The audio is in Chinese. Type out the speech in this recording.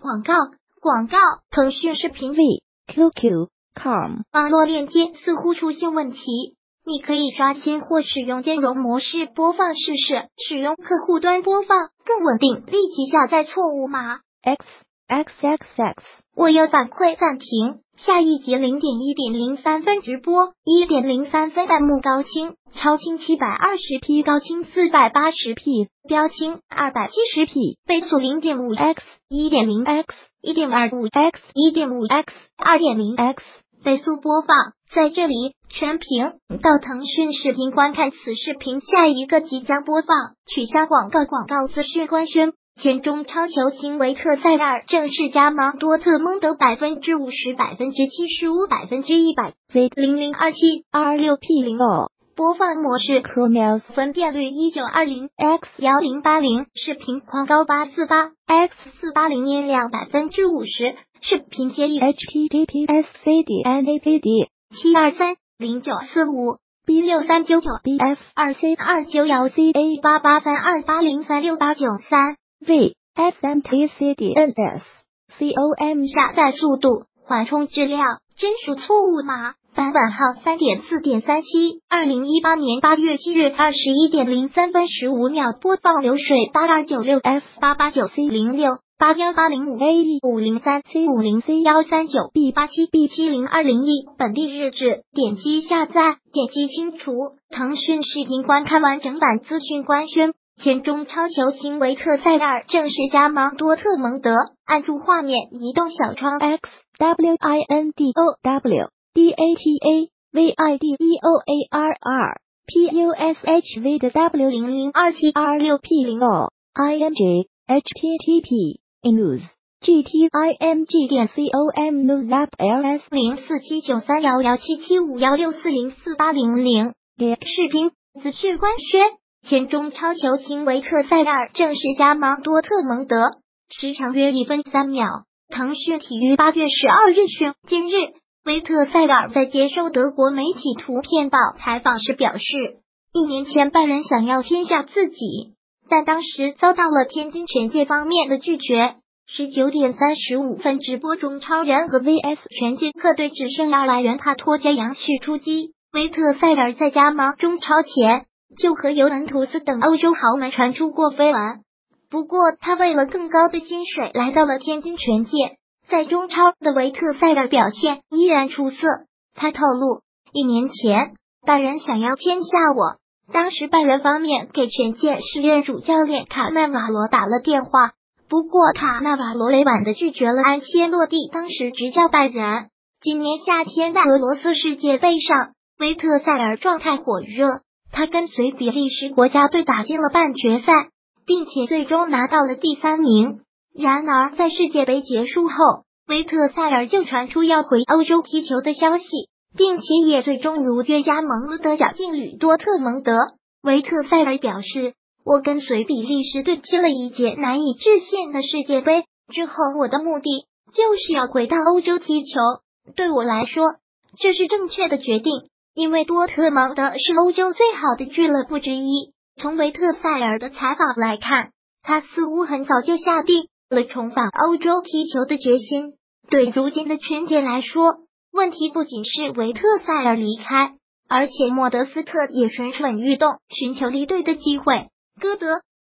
广告，广告。腾讯视频 V QQ com 网络链接似乎出现问题，你可以刷新或使用兼容模式播放试试，使用客户端播放更稳定。立即下载错误码 X X X X。我要反馈暂停。下一节零点一点零三分直播，一点零三分弹幕高清，超清七百二十 P，高清四百八十 P，标清二百七十 P，倍速零点五 X，一点零 X，一点二五 X，一点五 X，二点零 X，倍速播放，在这里全屏。到腾讯视频观看此视频，下一个即将播放，取消广告，广告资讯官宣。前中超球星维特塞尔正式加盟多特蒙德，百分之五十、百分之七十五、百分之一百。Z 零零二七 R 六 P 零二播放模式 Chromeos 分辨率一九二零 X 幺零八零视频宽高八四八 X 四八零音量百分之五十视频协议 HTTPS CD NAPD 七二三零九四五 B 六三九九 BF 二 C 二九幺 CA 八八三二八零三六八九三。V S M T C D N S C O M 下载速度，缓冲质量，真属错误码，版本号三点四点三七，二零一八年八月七日二十一点零三分十五秒播放流水八二九六 F 八八九 C 零六八幺八零五 A E 五零三 C 五零 C 幺三九 B 八七 B 七零二零一本地日志，点击下载，点击清除。腾讯视频观看完整版资讯官宣。前中超球星维特塞尔正式加盟多特蒙德。按住画面移动小窗 X W I N D O W D A T A V I D E O A R R P U S H V 的 W 零零二七 R 六 P 零 O i n g H T T P News G T I M G 点 C O M News App L S 零四七九三幺幺七七五幺六四零四八零零视频资讯官宣。前中超球星维特塞尔正式加盟多特蒙德，时长约一分三秒。腾讯体育八月十二日讯，今日维特塞尔在接受德国媒体《图片报》采访时表示，一年前拜仁想要签下自己，但当时遭到了天津权健方面的拒绝。十九点三十五分直播中，超人和 VS 权健客队只剩二来源，他脱缰养续出击。维特塞尔在加盟中超前。就和尤文图斯等欧洲豪门传出过绯闻，不过他为了更高的薪水来到了天津权健，在中超的维特塞尔表现依然出色。他透露，一年前拜仁想要签下我，当时拜仁方面给权健时任主教练卡纳瓦罗打了电话，不过卡纳瓦罗委婉的拒绝了安切洛蒂当时执教拜仁。今年夏天在俄罗斯世界杯上，维特塞尔状态火热。他跟随比利时国家队打进了半决赛，并且最终拿到了第三名。然而，在世界杯结束后，维特塞尔就传出要回欧洲踢球的消息，并且也最终如约加盟了德甲劲旅多特蒙德。维特塞尔表示：“我跟随比利时队踢了一届难以置信的世界杯之后，我的目的就是要回到欧洲踢球。对我来说，这是正确的决定。”因为多特蒙德是欧洲最好的俱乐部之一。从维特塞尔的采访来看，他似乎很早就下定了重返欧洲踢球的决心。对如今的权健来说，问题不仅是维特塞尔离开，而且莫德斯特也蠢蠢欲动，寻求离队的机会。歌德